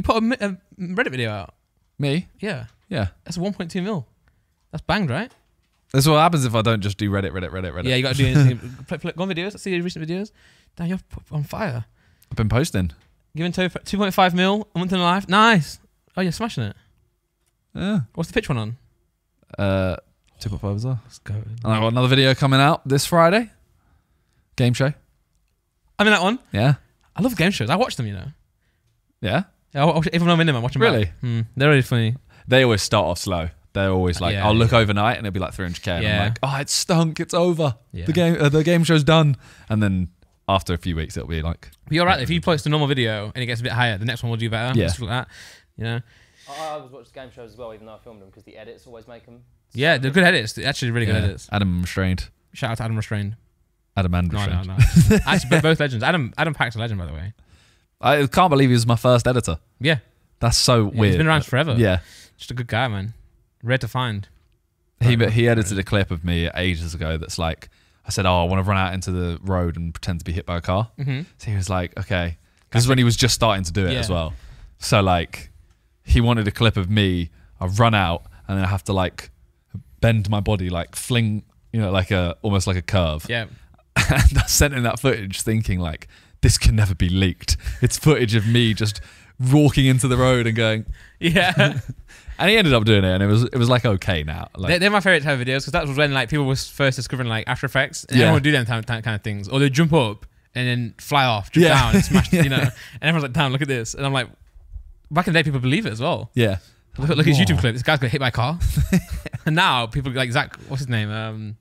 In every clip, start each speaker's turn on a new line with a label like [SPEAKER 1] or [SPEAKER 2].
[SPEAKER 1] You put a, mi- a Reddit video out.
[SPEAKER 2] Me?
[SPEAKER 1] Yeah,
[SPEAKER 2] Yeah.
[SPEAKER 1] that's 1.2 mil. That's banged, right?
[SPEAKER 2] That's what happens if I don't just do Reddit, Reddit, Reddit, Reddit.
[SPEAKER 1] Yeah, you got to do anything. play, play, go on videos. Let's see your recent videos. Damn, you're p- on fire.
[SPEAKER 2] I've been posting.
[SPEAKER 1] Giving to 2.5 mil a month in a life. Nice. Oh, you're smashing it.
[SPEAKER 2] Yeah.
[SPEAKER 1] What's the pitch one on?
[SPEAKER 2] Uh, 2.5 as well.
[SPEAKER 1] Let's go.
[SPEAKER 2] And I got another video coming out this Friday. Game show.
[SPEAKER 1] I'm in that one.
[SPEAKER 2] Yeah.
[SPEAKER 1] I love game shows. I watch them, you know.
[SPEAKER 2] Yeah.
[SPEAKER 1] Yeah, I watch, even when I'm in them, I watch them.
[SPEAKER 2] Really?
[SPEAKER 1] Back. Hmm, they're really funny.
[SPEAKER 2] They always start off slow. They're always like,
[SPEAKER 1] Yeah,
[SPEAKER 2] I'll look
[SPEAKER 1] yeah.
[SPEAKER 2] overnight and it'll be like 300k. And
[SPEAKER 1] Yeah.
[SPEAKER 2] I'm like, oh, it's stunk. It's over.
[SPEAKER 1] Yeah.
[SPEAKER 2] The game, uh, the game show's done. And then after a few weeks, it'll be like,
[SPEAKER 1] But you're right. If you post a normal video and it gets a bit higher, the next one will do better.
[SPEAKER 2] Yeah.
[SPEAKER 1] Stuff like that. You know.
[SPEAKER 3] I, I always watch game shows as well, even though I filmed them, because the edits always make them.
[SPEAKER 1] Yeah, they're good edits. They're actually really good
[SPEAKER 2] yeah.
[SPEAKER 1] edits.
[SPEAKER 2] Adam Restrained.
[SPEAKER 1] Shout out to Adam Restrained.
[SPEAKER 2] Adam and
[SPEAKER 1] No,
[SPEAKER 2] Restrained.
[SPEAKER 1] no, no. actually, bo- both legends. Adam Adam Pack's a legend, by the way.
[SPEAKER 2] I can't believe he was my first editor.
[SPEAKER 1] Yeah,
[SPEAKER 2] That's so
[SPEAKER 1] yeah
[SPEAKER 2] weird.
[SPEAKER 1] he's been around forever.
[SPEAKER 2] Yeah.
[SPEAKER 1] just a good guy, man. Rare to find.
[SPEAKER 2] He
[SPEAKER 1] Right.
[SPEAKER 2] he edited a clip of me ages ago that's like I said, "Oh, I want to run out into the road and pretend to be hit by a car."
[SPEAKER 1] hmm
[SPEAKER 2] So he was like, "Okay." This is when he was just starting to do it
[SPEAKER 1] Yeah.
[SPEAKER 2] as well. So like, he wanted a clip of me. I run out and then I have to like bend my body, like fling, you know, like a almost like a curve.
[SPEAKER 1] Yeah,
[SPEAKER 2] and I sent him that footage, thinking like, "This can never be leaked." It's footage of me just walking into the road and going.
[SPEAKER 1] yeah.
[SPEAKER 2] And he ended up doing it, and it was it was like okay now. Like,
[SPEAKER 1] they're, they're my favorite type of videos because that was when like people were first discovering like After Effects. And
[SPEAKER 2] Yeah.
[SPEAKER 1] everyone would do them kind of, things, or they jump up and then fly off, jump
[SPEAKER 2] Yeah.
[SPEAKER 1] down, and smash.
[SPEAKER 2] Yeah.
[SPEAKER 1] You know, and everyone's like, "Damn, look at this!" And I'm like, back in the day, people believe it as well.
[SPEAKER 2] yeah.
[SPEAKER 1] Look, look at his YouTube clip. This guy's got hit by a car, and now people like Zach. What's his name? Um,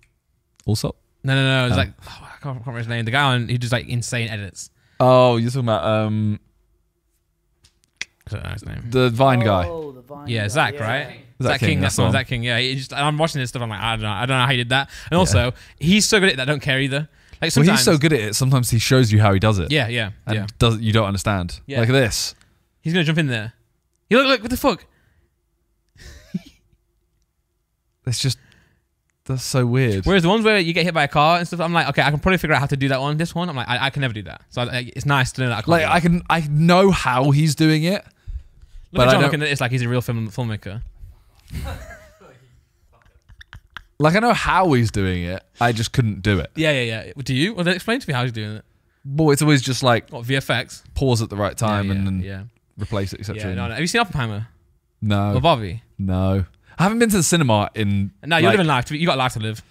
[SPEAKER 2] Also.
[SPEAKER 1] no, no, no. It's
[SPEAKER 2] Oh.
[SPEAKER 1] like oh, can't, I can't remember his name. The guy on he does like insane edits.
[SPEAKER 2] Oh, you're talking about um
[SPEAKER 1] I don't know his name.
[SPEAKER 2] the Vine guy.
[SPEAKER 3] Oh, the Vine
[SPEAKER 1] Yeah,
[SPEAKER 3] guy,
[SPEAKER 1] Zach,
[SPEAKER 3] yeah.
[SPEAKER 1] right?
[SPEAKER 2] Zach
[SPEAKER 1] Zach
[SPEAKER 2] King,
[SPEAKER 1] King,
[SPEAKER 2] that's
[SPEAKER 1] that's the one. Zach King, yeah. He just, and I'm watching this stuff. I'm like, I don't know, I don't know how he did that. And also, he's so good at that. I don't care either. Like
[SPEAKER 2] Well,
[SPEAKER 1] sometimes,
[SPEAKER 2] he's so good at it. Sometimes he shows you how he does it.
[SPEAKER 1] Yeah, yeah,
[SPEAKER 2] And
[SPEAKER 1] yeah.
[SPEAKER 2] does you don't understand.
[SPEAKER 1] Yeah.
[SPEAKER 2] Like this.
[SPEAKER 1] He's gonna jump in there. You look, look, what the fuck?
[SPEAKER 2] It's just that's so weird.
[SPEAKER 1] Whereas the ones where you get hit by a car and stuff, I'm like, okay, I can probably figure out how to do that one. This one, I'm like, I, I can never do that. So I, it's nice to know that I
[SPEAKER 2] like I can I know how he's doing it.
[SPEAKER 1] look
[SPEAKER 2] but
[SPEAKER 1] at
[SPEAKER 2] I
[SPEAKER 1] John
[SPEAKER 2] don't-
[SPEAKER 1] looking at this like he's a real film filmmaker.
[SPEAKER 2] Like I know how he's doing it. I just couldn't do it.
[SPEAKER 1] Yeah, yeah, yeah. Do you? Well, then explain to me how he's doing it.
[SPEAKER 2] But it's always just like
[SPEAKER 1] What VFX?
[SPEAKER 2] pause at the right time
[SPEAKER 1] yeah,
[SPEAKER 2] and then
[SPEAKER 1] yeah,
[SPEAKER 2] replace it,
[SPEAKER 1] yeah.
[SPEAKER 2] etc.
[SPEAKER 1] yeah no, no. Have you seen Oppenheimer
[SPEAKER 2] no,
[SPEAKER 1] or Bobby?
[SPEAKER 2] no. I haven't been to the cinema in.
[SPEAKER 1] No, you're
[SPEAKER 2] like,
[SPEAKER 1] living life. You got life to live.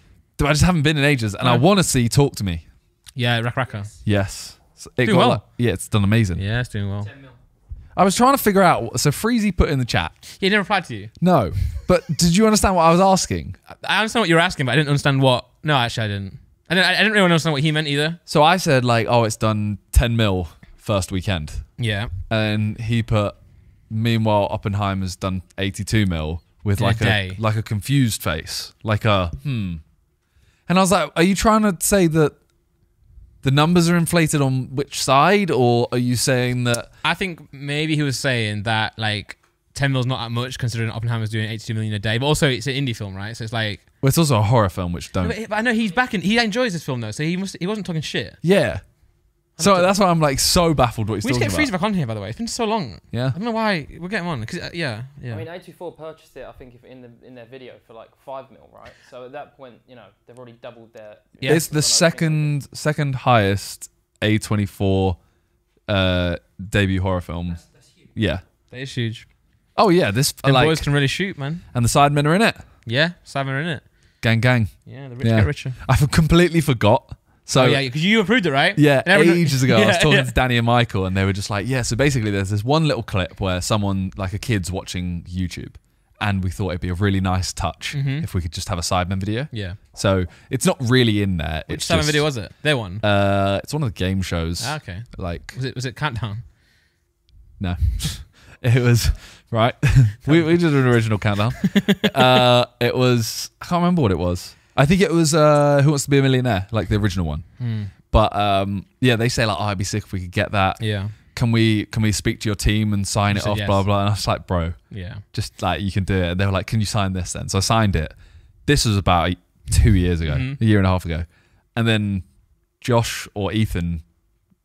[SPEAKER 2] I just haven't been in ages, and I want to see Talk to Me.
[SPEAKER 1] Yeah, Rack Racker.
[SPEAKER 2] Yes, So it
[SPEAKER 1] Doing
[SPEAKER 2] got
[SPEAKER 1] well.
[SPEAKER 2] like- yeah, it's done amazing.
[SPEAKER 1] Yeah, it's doing well.
[SPEAKER 2] I was trying to figure out. So Freezy put in the chat.
[SPEAKER 1] He didn't reply to you.
[SPEAKER 2] No, but did you understand what I was asking?
[SPEAKER 1] I understand what you were asking, but I didn't understand what. No, actually, I didn't. I didn't, I didn't really understand what he meant either.
[SPEAKER 2] So I said like, oh, it's done 10 mil first weekend,
[SPEAKER 1] Yeah.
[SPEAKER 2] and he put. Meanwhile, Oppenheimer's done 82 mil with
[SPEAKER 1] In a
[SPEAKER 2] like a,
[SPEAKER 1] day.
[SPEAKER 2] like a confused face, like a hmm. And I was like, are you trying to say that the numbers are inflated on which side, or are you saying that?
[SPEAKER 1] I think maybe he was saying that like 10 mil's not that much considering Oppenheimer's doing 82 million a day, but also it's an indie film, right? So it's like.
[SPEAKER 2] Well, it's also a horror film, which don't.
[SPEAKER 1] But, but I know he's back in. He enjoys this film though, so he must. He wasn't talking shit.
[SPEAKER 2] Yeah. So
[SPEAKER 1] don't-
[SPEAKER 2] that's why I'm like so baffled what he's
[SPEAKER 1] we need to
[SPEAKER 2] talking
[SPEAKER 1] get
[SPEAKER 2] about.
[SPEAKER 1] Freeze back on here, by the way. It's been so long.
[SPEAKER 2] Yeah.
[SPEAKER 1] I don't know why we're getting him on. Cause uh, yeah, yeah.
[SPEAKER 3] I mean, A24 purchased it, I think, if in the in their video for like five mil, right? So at that point, you know, they've already doubled their.
[SPEAKER 1] Yeah.
[SPEAKER 2] It's the
[SPEAKER 3] investment on opening.
[SPEAKER 2] second second highest A24 uh, debut horror film. Yeah.
[SPEAKER 1] that is huge.
[SPEAKER 2] Oh yeah, this
[SPEAKER 1] The
[SPEAKER 2] like
[SPEAKER 1] boys can really shoot, man.
[SPEAKER 2] and the sidemen are in it.
[SPEAKER 1] Yeah, Sidemen are in it.
[SPEAKER 2] Gang gang.
[SPEAKER 1] Yeah, the rich
[SPEAKER 2] Yeah.
[SPEAKER 1] get richer.
[SPEAKER 2] I completely forgot. So
[SPEAKER 1] oh yeah, because you approved it, right?
[SPEAKER 2] Yeah,
[SPEAKER 1] everyone-
[SPEAKER 2] ages ago, I was talking
[SPEAKER 1] yeah.
[SPEAKER 2] to Danny and Michael, and they were just like, "Yeah." So basically, there's this one little clip where someone, like a kid's watching YouTube, and we thought it'd be a really nice touch
[SPEAKER 1] Mhm.
[SPEAKER 2] if we could just have a Sidemen video.
[SPEAKER 1] Yeah.
[SPEAKER 2] So it's not really in there.
[SPEAKER 1] Which
[SPEAKER 2] Sidemen
[SPEAKER 1] video was it? Their one.
[SPEAKER 2] Uh, it's one of the game shows.
[SPEAKER 1] Ah, okay.
[SPEAKER 2] Like
[SPEAKER 1] Was it was it Countdown?
[SPEAKER 2] no, it was right. we we did an original countdown. uh, it was I can't remember what it was. I think it was uh, Who Wants to Be a Millionaire, like the original one.
[SPEAKER 1] Hmm.
[SPEAKER 2] But um, yeah, they say like, "Oh, I'd be sick if we could get that."
[SPEAKER 1] Yeah.
[SPEAKER 2] can we can we speak to your team and sign
[SPEAKER 1] You
[SPEAKER 2] it off
[SPEAKER 1] yes.
[SPEAKER 2] blah blah and i was like bro
[SPEAKER 1] Yeah.
[SPEAKER 2] just like you can do it and they were like can you sign this then so i signed it this was about two years ago
[SPEAKER 1] Mhm.
[SPEAKER 2] a year and a half ago and then josh or ethan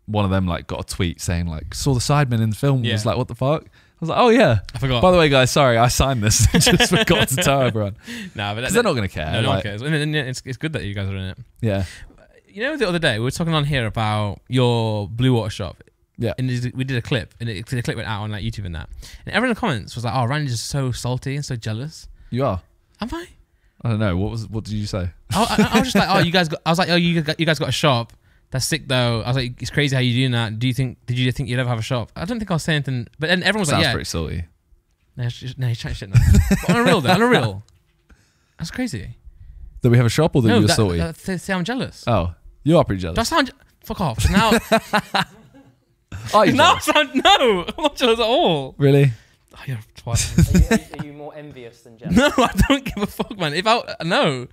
[SPEAKER 2] one of them like got a tweet saying like saw the sidemen in the film
[SPEAKER 1] Yeah.
[SPEAKER 2] was like what the fuck was like, oh yeah.
[SPEAKER 1] I forgot.
[SPEAKER 2] By the way, guys, sorry, I signed this. Just forgot to tell everyone
[SPEAKER 1] nah, but that,
[SPEAKER 2] they're not going to care.
[SPEAKER 1] no, no one
[SPEAKER 2] like,
[SPEAKER 1] cares. And It's, it's good that you guys are in it.
[SPEAKER 2] Yeah,
[SPEAKER 1] You know, the other day we were talking on here about your Blue Water shop.
[SPEAKER 2] Yeah.
[SPEAKER 1] And we did a clip, and it, the clip went out on like YouTube and that. And everyone in the comments was like, "Oh, Randy's just so salty and so jealous."
[SPEAKER 2] you are.
[SPEAKER 1] Am I?
[SPEAKER 2] I don't know. What was? What did you say?
[SPEAKER 1] I, I, I was just like, "Oh, you guys got." I was like, "Oh, you you guys got a shop." That's sick though. I was like, "It's crazy how you're doing that." Do you think? Did you think you'd ever have a shop? I don't think I was saying anything. But then everyone was
[SPEAKER 2] Sounds
[SPEAKER 1] like, "Yeah."
[SPEAKER 2] pretty salty.
[SPEAKER 1] No, it's just, no, he's trying shit now. on a real though, on a real. That's crazy.
[SPEAKER 2] That we have a shop or that
[SPEAKER 1] no,
[SPEAKER 2] you were
[SPEAKER 1] that,
[SPEAKER 2] salty?
[SPEAKER 1] that, they say I'm jealous.
[SPEAKER 2] oh, you are pretty jealous.
[SPEAKER 1] Do I sound? Fuck off. Now,
[SPEAKER 2] are you
[SPEAKER 1] now I
[SPEAKER 2] jealous?
[SPEAKER 1] sound no. I'm not jealous at all.
[SPEAKER 2] Really?
[SPEAKER 1] Oh, you're a twat.
[SPEAKER 3] Are you, are, you, are you more envious than jealous?
[SPEAKER 1] no, I don't give a fuck, man. If I no,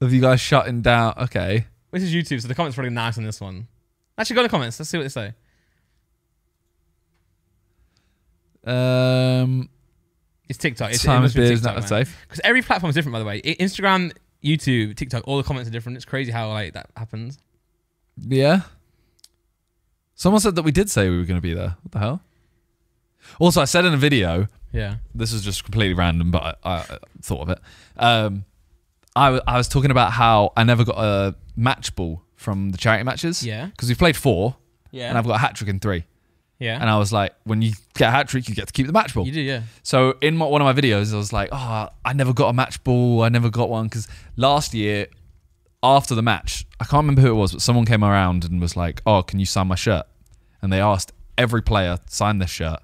[SPEAKER 2] Have you guys shutting down? Okay.
[SPEAKER 1] This is YouTube, so the comments are really nice on this one. Actually, go in the comments. Let's see what they say.
[SPEAKER 2] Um,
[SPEAKER 1] It's TikTok. It's,
[SPEAKER 2] time of beer is not safe because
[SPEAKER 1] every platform is different, by the way. Instagram, YouTube, TikTok, all the comments are different. It's crazy how like that happens.
[SPEAKER 2] Yeah. Someone said that we did say we were going to be there. What the hell? Also, I said in a video,
[SPEAKER 1] Yeah.
[SPEAKER 2] this is just completely random, but I, I thought of it. Um, I, w- I was talking about how I never got a match ball from the charity matches.
[SPEAKER 1] Yeah.
[SPEAKER 2] Because we played four,
[SPEAKER 1] Yeah.
[SPEAKER 2] and I've got a hat trick in three.
[SPEAKER 1] yeah.
[SPEAKER 2] And I was like, when you get a hat trick, you get to keep the match ball.
[SPEAKER 1] you do, yeah.
[SPEAKER 2] So in my, one of my videos, I was like, "Oh, I never got a match ball. I never got one because last year, after the match, I can't remember who it was, but someone came around and was like, "Oh, can you sign my shirt?" And they asked every player to sign this shirt,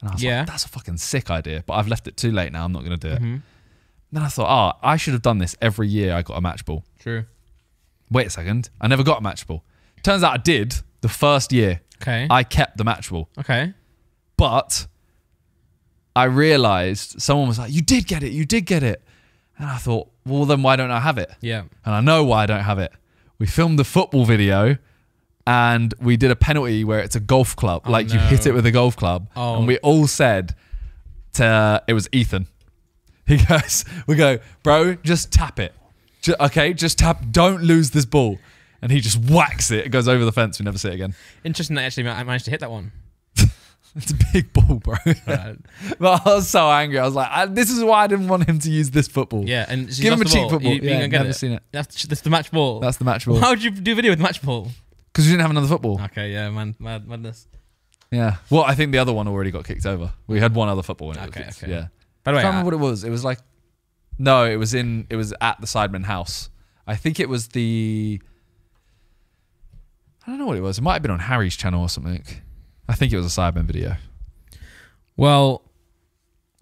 [SPEAKER 2] and I was
[SPEAKER 1] Yeah.
[SPEAKER 2] like, "That's a fucking sick idea." But I've left it too late now. I'm not going to do it.
[SPEAKER 1] Mhm.
[SPEAKER 2] Then I thought, "Oh, I should have done this every year. I got a match ball."
[SPEAKER 1] True.
[SPEAKER 2] Wait a second, I never got a match ball. Turns out I did the first year.
[SPEAKER 1] Okay.
[SPEAKER 2] I kept the match ball.
[SPEAKER 1] okay.
[SPEAKER 2] But I realized someone was like, You did get it, you did get it. And I thought, Well, then why don't I have it?
[SPEAKER 1] Yeah.
[SPEAKER 2] And I know why I don't have it. We filmed the football video and we did a penalty where it's a golf club.
[SPEAKER 1] Oh,
[SPEAKER 2] like you hit it with a golf club.
[SPEAKER 1] Oh.
[SPEAKER 2] And we all said to, it was Ethan. He goes, We go, Bro, just tap it. Ju- okay, just tap, don't lose this ball. And he just whacks it. It goes over the fence. We never see it again.
[SPEAKER 1] Interesting that actually I managed to hit that one.
[SPEAKER 2] It's a big ball, bro.
[SPEAKER 1] Right.
[SPEAKER 2] But I was so angry. I was like, I, "This is why I didn't want him to use this football.
[SPEAKER 1] yeah, and
[SPEAKER 2] give him a cheap
[SPEAKER 1] ball.
[SPEAKER 2] football.
[SPEAKER 1] You, you
[SPEAKER 2] yeah, never
[SPEAKER 1] it.
[SPEAKER 2] seen it.
[SPEAKER 1] That's that's the match ball.
[SPEAKER 2] That's the match ball.
[SPEAKER 1] How would you do a video with the match ball?
[SPEAKER 2] Because we didn't have another football.
[SPEAKER 1] Okay, yeah, man, mad, madness.
[SPEAKER 2] Yeah. Well, I think the other one already got kicked over. We had one other football. And it
[SPEAKER 1] Okay, okay.
[SPEAKER 2] Yeah.
[SPEAKER 1] By the
[SPEAKER 2] I can't
[SPEAKER 1] uh,
[SPEAKER 2] remember what it was. It was like, no, it was in. It was at the Sidemen house. I think it was the. I don't know what it was. It might have been on Harry's channel or something. I think it was a Sidemen video.
[SPEAKER 1] well,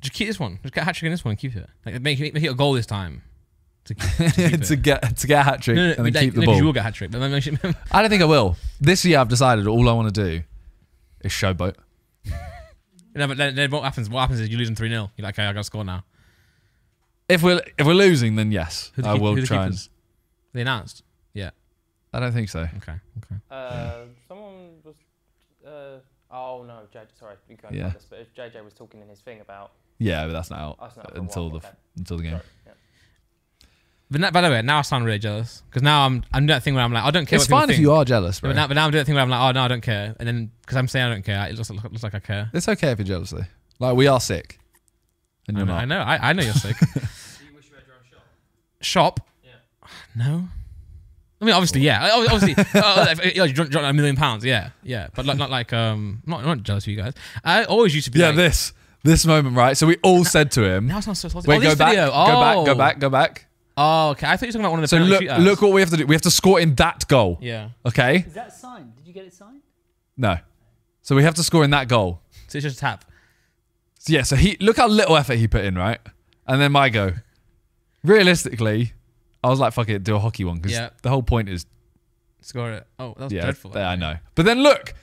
[SPEAKER 1] just keep this one. Just get a hat trick in this one and keep it. Like make, make it a goal this time. To, keep- to keep
[SPEAKER 2] to get to get a hat trick
[SPEAKER 1] no, no,
[SPEAKER 2] and then
[SPEAKER 1] like,
[SPEAKER 2] keep the
[SPEAKER 1] no, 'cause You will get a hat trick, but then make sure-
[SPEAKER 2] I don't think I will. This year, I've decided all I want to do is showboat.
[SPEAKER 1] No, but then, then what happens? What happens is you lose them three 0 You're like, okay, I got to score now.
[SPEAKER 2] If we're if we're losing, then yes,
[SPEAKER 1] Who the
[SPEAKER 2] I
[SPEAKER 1] keep-
[SPEAKER 2] will
[SPEAKER 1] who the
[SPEAKER 2] try. And,
[SPEAKER 1] keepers? They announced. Yeah.
[SPEAKER 2] I don't think so.
[SPEAKER 1] Okay. Okay.
[SPEAKER 3] Uh, someone was. Uh, oh no, JJ. Sorry, we can go
[SPEAKER 2] Yeah.
[SPEAKER 3] yeah. this, but JJ was talking in his thing about.
[SPEAKER 2] Yeah, but that's not out
[SPEAKER 3] not for a
[SPEAKER 2] until
[SPEAKER 3] while,
[SPEAKER 2] the
[SPEAKER 3] okay.
[SPEAKER 2] until the game.
[SPEAKER 3] Sorry, yeah.
[SPEAKER 1] But now, by the way, now I sound really jealous because now I'm I'm doing that thing where I'm like, I don't care.
[SPEAKER 2] It's
[SPEAKER 1] what people
[SPEAKER 2] fine if
[SPEAKER 1] think.
[SPEAKER 2] you are jealous, bro.
[SPEAKER 1] But now, but now I'm doing that thing where I'm like, oh no, I don't care. And then because I'm saying I don't care, it looks, looks like I care.
[SPEAKER 2] It's okay if you're jealous though. Like we are sick, and you're
[SPEAKER 1] know,
[SPEAKER 2] not.
[SPEAKER 1] I know. I, I know you're sick. shop? Shop? Yeah. No. I mean, obviously, yeah. Obviously, uh, if, you drop, drop a million pounds, yeah, yeah. But like, not like um, not not jealous of you guys. I always used to be.
[SPEAKER 2] Yeah,
[SPEAKER 1] like,
[SPEAKER 2] this this moment, right? So we all said to him,
[SPEAKER 1] Now it sounds so salty.
[SPEAKER 2] "Wait,
[SPEAKER 1] oh,
[SPEAKER 2] go
[SPEAKER 1] this
[SPEAKER 2] back,
[SPEAKER 1] video.
[SPEAKER 2] go back, go back, go back."
[SPEAKER 1] Oh, okay. I thought you were talking about one of the
[SPEAKER 2] So
[SPEAKER 1] penalty
[SPEAKER 2] look,
[SPEAKER 1] shootouts.
[SPEAKER 2] look what we have to do. We have to score in that goal.
[SPEAKER 1] Yeah.
[SPEAKER 2] Okay?
[SPEAKER 4] Is that signed? Did you get it signed?
[SPEAKER 2] No. So we have to score in that goal.
[SPEAKER 1] So it's just a tap.
[SPEAKER 2] So yeah. So he look how little effort he put in, right? And then my go. Realistically, I was like, "Fuck it, do a hockey one," because
[SPEAKER 1] Yeah.
[SPEAKER 2] the whole point is
[SPEAKER 1] Score it. Oh, that was
[SPEAKER 2] yeah.
[SPEAKER 1] dreadful.
[SPEAKER 2] there, I know. But then look,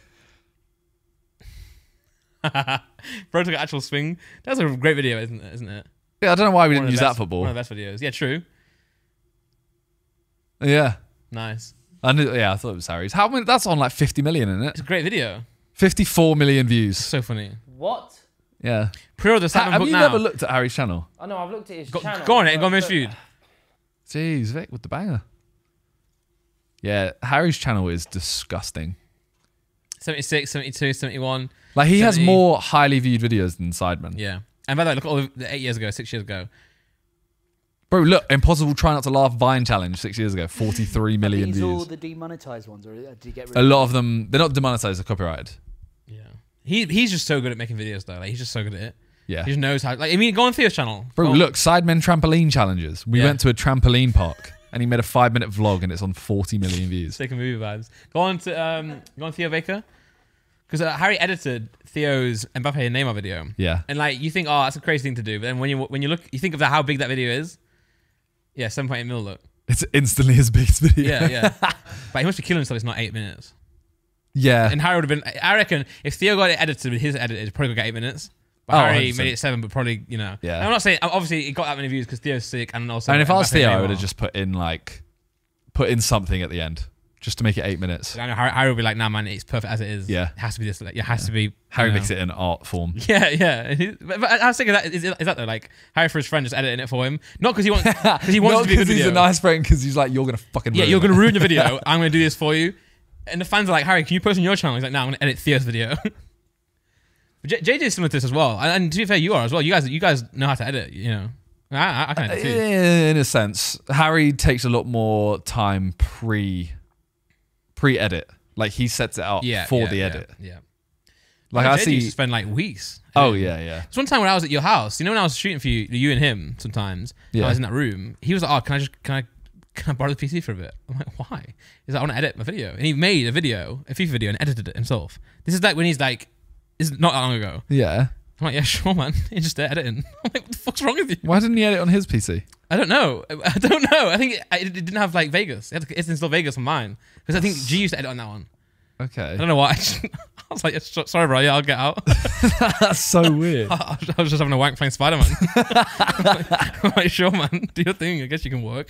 [SPEAKER 1] Bro took an actual swing. That's a great video, isn't it? Isn't it?
[SPEAKER 2] yeah, I don't know why we
[SPEAKER 1] One
[SPEAKER 2] didn't
[SPEAKER 1] of the
[SPEAKER 2] use
[SPEAKER 1] best-
[SPEAKER 2] that football.
[SPEAKER 1] One of the best videos. Yeah, true.
[SPEAKER 2] Yeah.
[SPEAKER 1] Nice.
[SPEAKER 2] I knew, yeah, I thought it was Harry's. How many? That's on like 50 million, isn't it?
[SPEAKER 1] It's a great video.
[SPEAKER 2] 54 million views.
[SPEAKER 1] So funny.
[SPEAKER 3] What?
[SPEAKER 2] Yeah.
[SPEAKER 1] Pre-order the
[SPEAKER 2] Ha-
[SPEAKER 1] Simon
[SPEAKER 2] have
[SPEAKER 1] book
[SPEAKER 2] you
[SPEAKER 1] now.
[SPEAKER 2] never looked at Harry's channel?
[SPEAKER 3] I know I've looked at his
[SPEAKER 1] Go,
[SPEAKER 3] channel.
[SPEAKER 1] go on it.
[SPEAKER 3] but-
[SPEAKER 1] Go on
[SPEAKER 3] but-
[SPEAKER 1] most viewed.
[SPEAKER 2] Jeez, Vic with the banger. Yeah, Harry's channel is disgusting.
[SPEAKER 1] 76, 72, 71.
[SPEAKER 2] Like he has more highly viewed videos than Sidemen.
[SPEAKER 1] Yeah. And by the way, look at all the eight years ago, six years ago.
[SPEAKER 2] Bro, look, impossible try not to laugh Vine challenge six years ago, 43 million
[SPEAKER 4] These all
[SPEAKER 2] views.
[SPEAKER 4] the demonetized ones, or did you get rid
[SPEAKER 2] A
[SPEAKER 4] of
[SPEAKER 2] lot of them, they're not demonetized, they're copyrighted.
[SPEAKER 1] Yeah. He he's just so good at making videos though. Like he's just so good at it.
[SPEAKER 2] Yeah.
[SPEAKER 1] He just knows how. Like I mean, go on Theo's channel.
[SPEAKER 2] Bro,
[SPEAKER 1] Go on.
[SPEAKER 2] look, Sidemen trampoline challenges. We
[SPEAKER 1] Yeah.
[SPEAKER 2] went to a trampoline park and he made a five minute vlog and it's on 40 million views.
[SPEAKER 1] Sick of movie vibes. Go on to um, go on Theo Baker, because uh, Harry edited Theo's Mbappe and Neymar video,
[SPEAKER 2] Yeah.
[SPEAKER 1] and like you think, oh, that's a crazy thing to do, but then when you when you look, you think of that how big that video is. Yeah, seven point eight mil. Look.
[SPEAKER 2] It's instantly his biggest video.
[SPEAKER 1] Yeah, yeah. but he must be killing himself. It's not eight minutes.
[SPEAKER 2] Yeah.
[SPEAKER 1] And Harry would have been. I reckon if Theo got it edited with his edit, it'd probably get eight minutes. But
[SPEAKER 2] Oh,
[SPEAKER 1] Harry
[SPEAKER 2] 100%.
[SPEAKER 1] made it seven, but probably you know.
[SPEAKER 2] Yeah.
[SPEAKER 1] I'm not saying obviously it got that many views because Theo's sick, and also.
[SPEAKER 2] Mean, if I was Theo, I would have just put in like, put in something at the end just to make it eight minutes.
[SPEAKER 1] I know Harry, Harry would be like, "Nah, man, it's perfect as it is.
[SPEAKER 2] Yeah.
[SPEAKER 1] it has to be this. Like, it has to be."
[SPEAKER 2] Harry
[SPEAKER 1] know.
[SPEAKER 2] makes it in art form.
[SPEAKER 1] Yeah, yeah. But, but I was thinking that is, is that though, like Harry for his friend just editing it for him, not because he wants because he wants to be a
[SPEAKER 2] he's a nice friend, because he's like, you're gonna fucking.
[SPEAKER 1] yeah,
[SPEAKER 2] ruin
[SPEAKER 1] you're
[SPEAKER 2] it."
[SPEAKER 1] gonna ruin your video. I'm gonna do this for you. And the fans are like, Harry, can you post on your channel? He's like, No, I'm gonna edit Theo's video. J- JJ is similar to this as well, and, and to be fair, you are as well. You guys, you guys know how to edit. You know, I, I, I can edit too.
[SPEAKER 2] In a sense, Harry takes a lot more time pre, pre-edit. Like he sets it up
[SPEAKER 1] Yeah,
[SPEAKER 2] for
[SPEAKER 1] yeah,
[SPEAKER 2] the edit.
[SPEAKER 1] Yeah.
[SPEAKER 2] Like
[SPEAKER 1] JJ
[SPEAKER 2] I
[SPEAKER 1] used to
[SPEAKER 2] see.
[SPEAKER 1] spend like weeks.
[SPEAKER 2] Oh yeah, yeah.
[SPEAKER 1] There's one time when I was at your house, you know, when I was shooting for you, you and him sometimes,
[SPEAKER 2] Yeah.
[SPEAKER 1] I was in that room, he was like, oh, can I just, can I, can I borrow the PC for a bit? I'm like, why? He's like, I want to edit my video. And he made a video, a FIFA video, and edited it himself. This is like when he's like, this is not that long ago.
[SPEAKER 2] Yeah.
[SPEAKER 1] I'm like, yeah, sure, man. He's just editing. I'm like, what the fuck's wrong with you?
[SPEAKER 2] Why didn't he edit on his PC?
[SPEAKER 1] I don't know. I don't know. I think it, it didn't have like Vegas. It it's install Vegas on mine. Because I think G used to edit on that one.
[SPEAKER 2] Okay.
[SPEAKER 1] I don't know why. I was like, yeah, so- sorry, bro. Yeah, I'll get out.
[SPEAKER 2] That's so weird.
[SPEAKER 1] I was just having a wank playing Spider Man. I'm like, sure, man. Do your thing. I guess you can work.